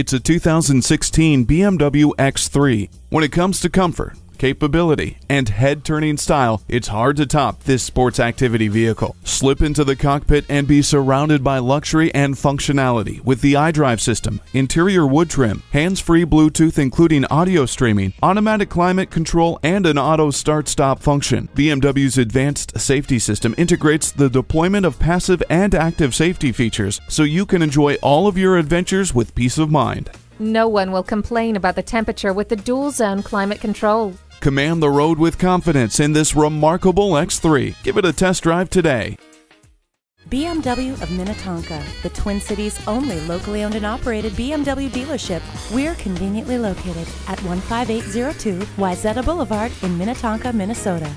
It's a 2016 BMW X3. When it comes to comfort, capability, and head turning style, it's hard to top this sports activity vehicle. Slip into the cockpit and be surrounded by luxury and functionality with the iDrive system, interior wood trim, hands free Bluetooth including audio streaming, automatic climate control, and an auto start stop function. BMW's advanced safety system integrates the deployment of passive and active safety features so you can enjoy all of your adventures with peace of mind. No one will complain about the temperature with the dual zone climate control. Command the road with confidence in this remarkable X3. Give it a test drive today. BMW of Minnetonka, the Twin Cities' only locally owned and operated BMW dealership. We're conveniently located at 15802 Wayzata Boulevard in Minnetonka, Minnesota.